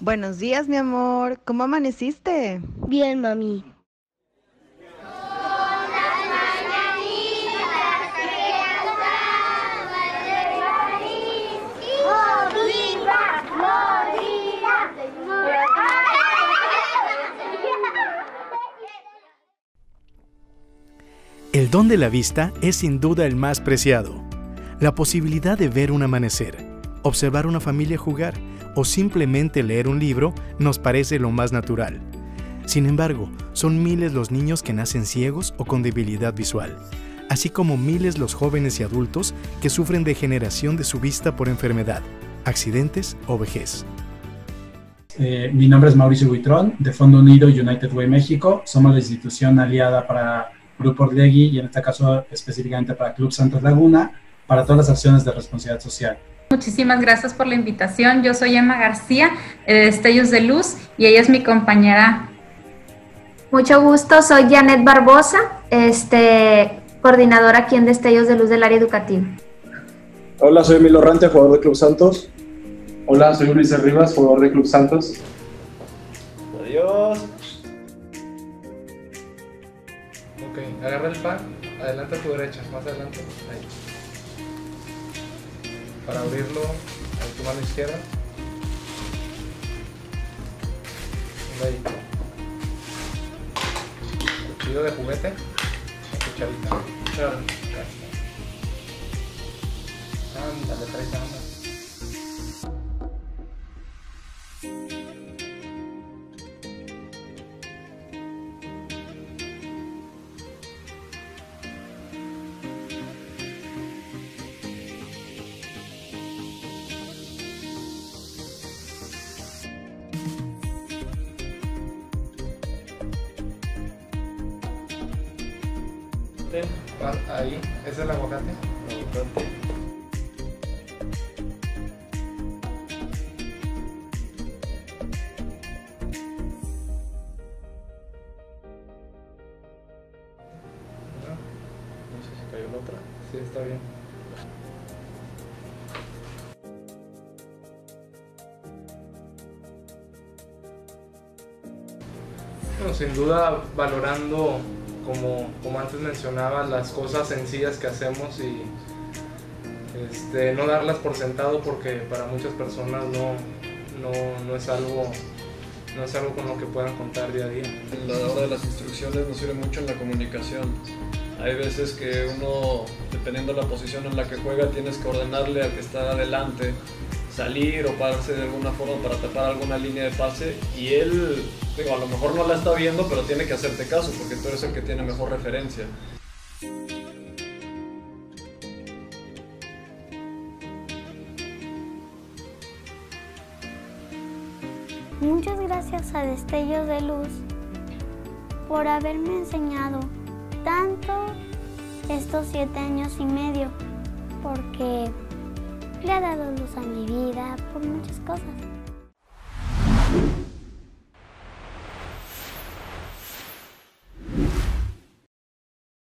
Buenos días, mi amor. ¿Cómo amaneciste? Bien, mami. El don de la vista es sin duda el más preciado. La posibilidad de ver un amanecer, observar una familia jugar o simplemente leer un libro nos parece lo más natural. Sin embargo, son miles los niños que nacen ciegos o con debilidad visual, así como miles los jóvenes y adultos que sufren degeneración de su vista por enfermedad, accidentes o vejez. Eh, mi nombre es Mauricio Buitrón, de Fondo Unido United Way México. Somos la institución aliada para Grupo Orlegui y en este caso específicamente para Club Santos Laguna, para todas las acciones de responsabilidad social. Muchísimas gracias por la invitación. Yo soy Emma García, de Destellos de Luz, y ella es mi compañera. Mucho gusto, soy Janet Barbosa, este, coordinadora aquí en Destellos de Luz del área educativa. Hola, soy Emilio Rante, jugador de Club Santos. Hola, soy Ulises Rivas, jugador de Club Santos. Adiós. Ok, agarra el pan, adelante a tu derecha, más adelante. Ahí. Para abrirlo, a tu mano izquierda. Ahí. Cuchillo de juguete. Cucharita. Cucharita. Ándale, trae anda. Ahí, ese es el aguacate. El aguacate. No sé si cayó la otra. Sí, está bien. Bueno, sin duda valorando como, como antes mencionaba, las cosas sencillas que hacemos y este, no darlas por sentado porque para muchas personas no, no, no, es algo, no es algo con lo que puedan contar día a día. La hora de las instrucciones nos sirve mucho en la comunicación. Hay veces que uno, dependiendo de la posición en la que juega, tienes que ordenarle al que está adelante salir o pararse de alguna forma para tapar alguna línea de pase y él, digo, a lo mejor no la está viendo, pero tiene que hacerte caso porque tú eres el que tiene mejor referencia. Muchas gracias a Destellos de Luz por haberme enseñado tanto estos siete años y medio, porque le ha dado luz a mi vida por muchas cosas.